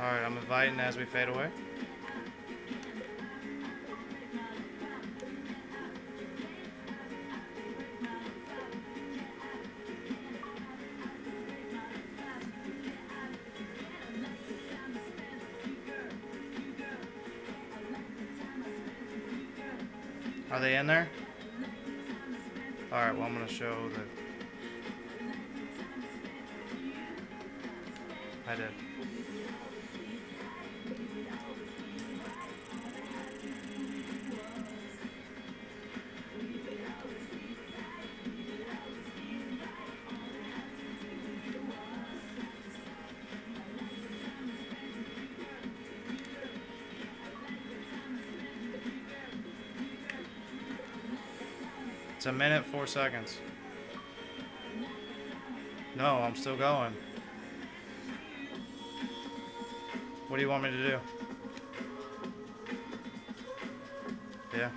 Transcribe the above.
Alright, I'm inviting as we fade away. Are they in there? Alright, well I'm gonna show the I did. It's a minute, four seconds. No, I'm still going. What do you want me to do? Yeah.